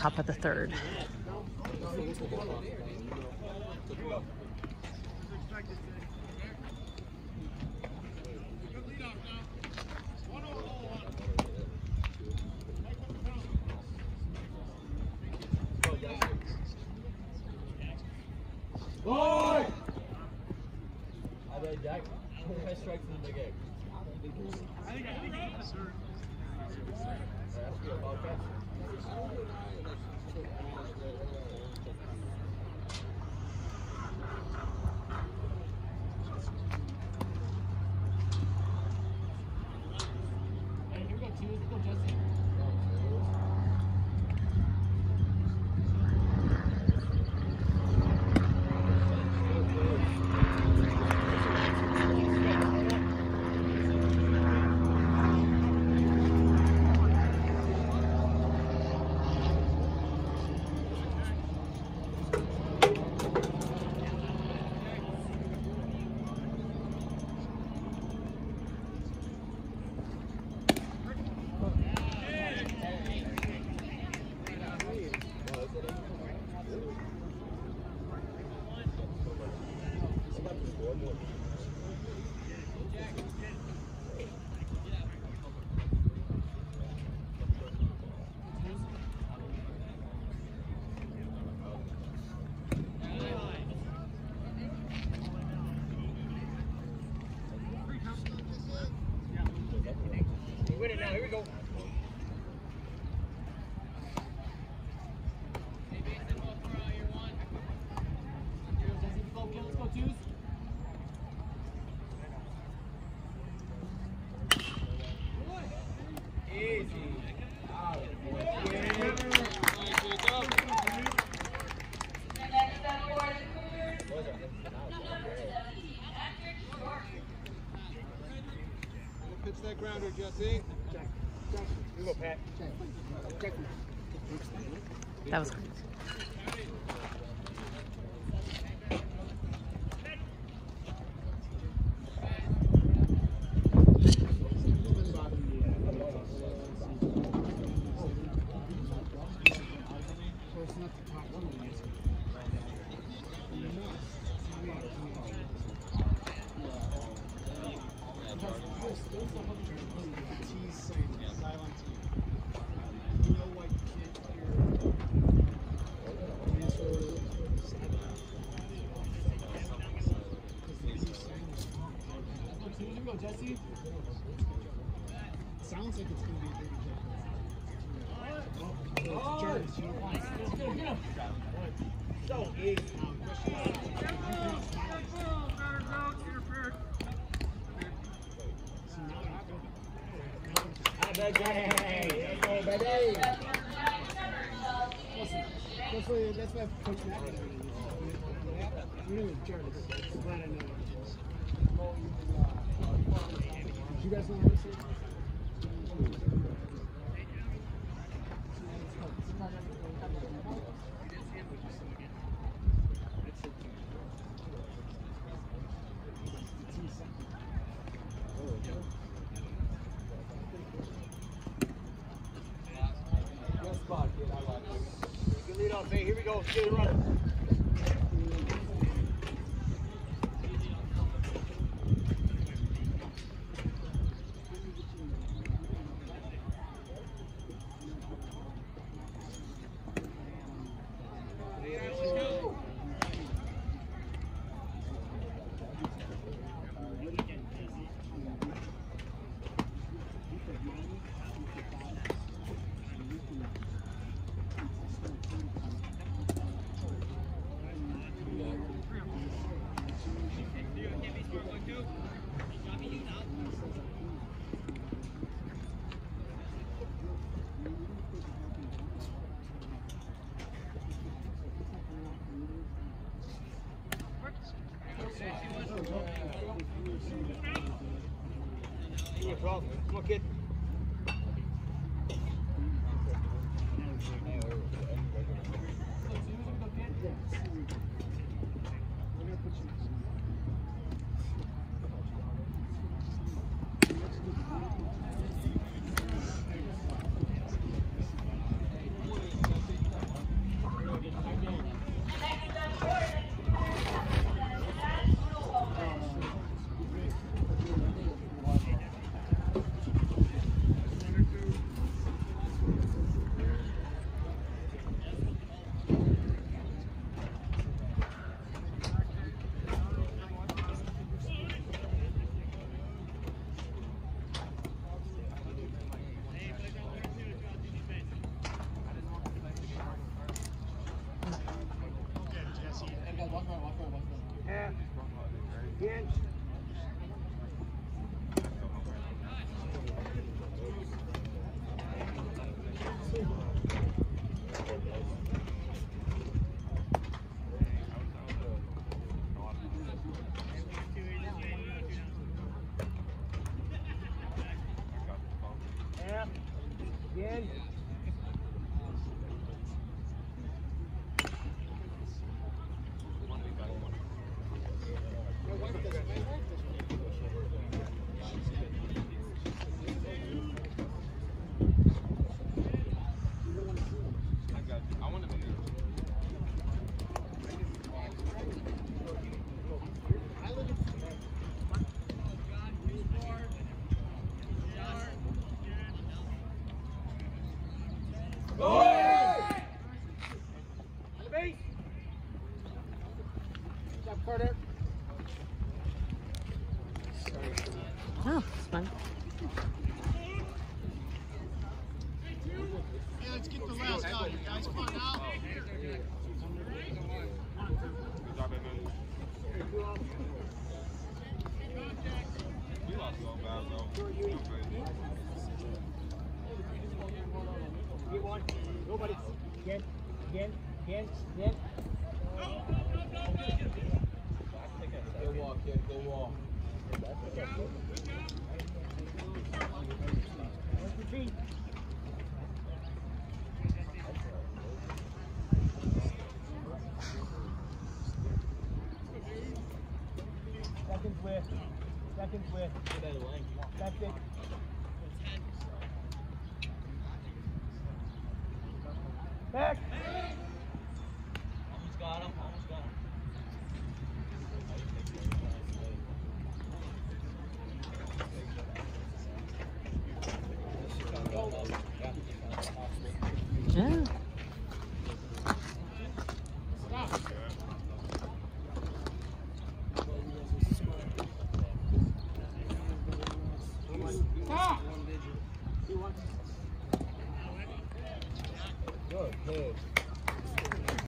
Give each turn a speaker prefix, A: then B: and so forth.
A: top of the third.
B: Boy! I bet Jack, I strike from the big egg. That's good, ball catch. Thank you. Go.
C: That grounder, Jesse.
B: Here we go, Pat.
A: That was great.
C: That's why, that's why Coach Mack is We Jared. I'm glad I know you guys know this?
B: Good spot, kid. I like it. Good lead off, hey. Here we go. Get it running. Come on, kid.
C: Yeah.
B: inch
C: What's up, Carter?
A: Oh, it's fun.
C: Yeah, let's get the last guy. You guys come on now.
B: Get one. Nobody. Again. Again. Again. Again.
D: Go walk, kid, go walk.
B: Seconds with. Seconds with. That's it.